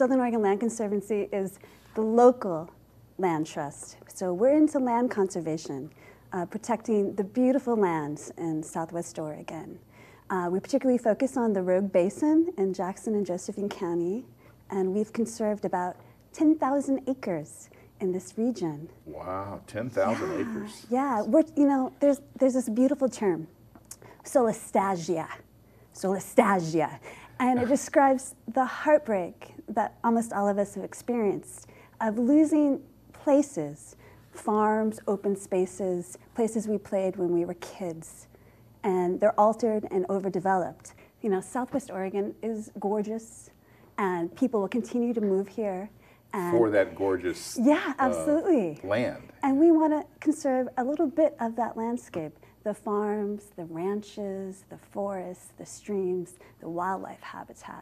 Southern Oregon Land Conservancy is the local land trust. So we're into land conservation, uh, protecting the beautiful lands in southwest Oregon. Uh, we particularly focus on the Rogue Basin in Jackson and Josephine County, and we've conserved about 10,000 acres in this region. Wow, 10,000 acres. Yeah, we're, you know, there's, there's this beautiful term, solastalgia, solastalgia, and it describes the heartbreak that almost all of us have experienced of losing places, farms, open spaces, places we played when we were kids, and they're altered and overdeveloped. You know, Southwest Oregon is gorgeous, and people will continue to move here. And For that gorgeous yeah, uh, absolutely. land. And we want to conserve a little bit of that landscape the farms, the ranches, the forests, the streams, the wildlife habitat.